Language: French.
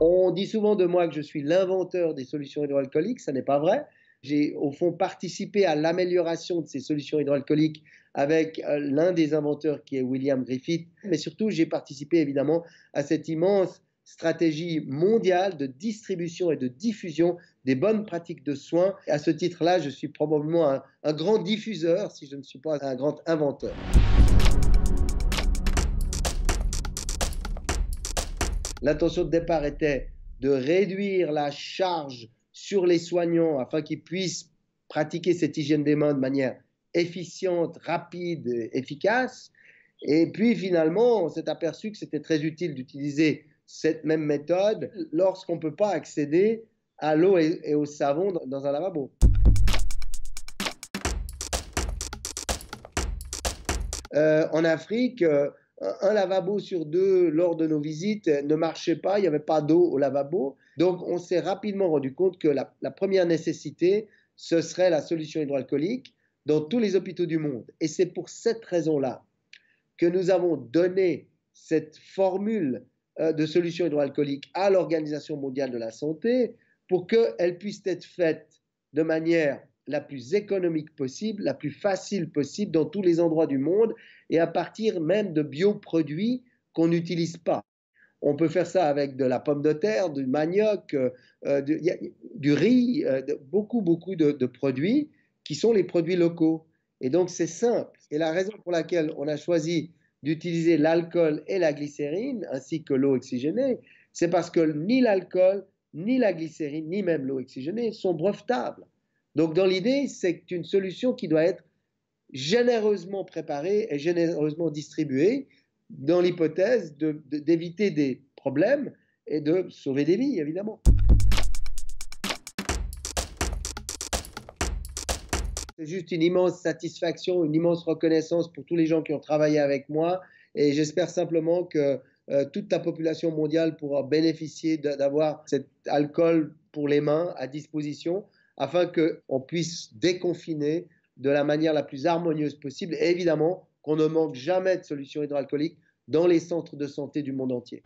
On dit souvent de moi que je suis l'inventeur des solutions hydroalcooliques, ça n'est pas vrai. J'ai au fond participé à l'amélioration de ces solutions hydroalcooliques avec euh, l'un des inventeurs qui est William Griffith, mais surtout j'ai participé évidemment à cette immense stratégie mondiale de distribution et de diffusion des bonnes pratiques de soins. à ce titre-là, je suis probablement un, un grand diffuseur si je ne suis pas un grand inventeur. L'intention de départ était de réduire la charge sur les soignants afin qu'ils puissent pratiquer cette hygiène des mains de manière efficiente, rapide, efficace. Et puis finalement, on s'est aperçu que c'était très utile d'utiliser cette même méthode lorsqu'on ne peut pas accéder à l'eau et, au savon dans un lavabo. Euh, en Afrique, euh, un lavabo sur deux lors de nos visites ne marchait pas, il n'y avait pas d'eau au lavabo. Donc on s'est rapidement rendu compte que la, première nécessité, ce serait la solution hydroalcoolique dans tous les hôpitaux du monde. Et c'est pour cette raison-là que nous avons donné cette formule euh, de solution hydroalcoolique à l'Organisation mondiale de la santé pour qu'elle puisse être faite de manière la plus économique possible, la plus facile possible dans tous les endroits du monde et à partir même de bioproduits qu'on n'utilise pas. On peut faire ça avec de la pomme de terre, du manioc, euh, euh, du, riz, euh, beaucoup, beaucoup de, de, produits qui sont les produits locaux. Et donc c'est simple. Et la raison pour laquelle on a choisi d'utiliser l'alcool et la glycérine, ainsi que l'eau oxygénée, c'est parce que ni l'alcool, ni la glycérine, ni même l'eau oxygénée sont brevetables. Donc dans l'idée, c'est une solution qui doit être généreusement préparée et généreusement distribuée dans l'hypothèse d'éviter des problèmes et de sauver des vies, évidemment. C'est juste une immense satisfaction, une immense reconnaissance pour tous les gens qui ont travaillé avec moi et j'espère simplement que euh, toute la population mondiale pourra bénéficier d'avoir cet alcool pour les mains à disposition afin qu'on puisse déconfiner de la manière la plus harmonieuse possible et évidemment qu'on ne manque jamais de solutions hydroalcooliques dans les centres de santé du monde entier.